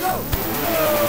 Go!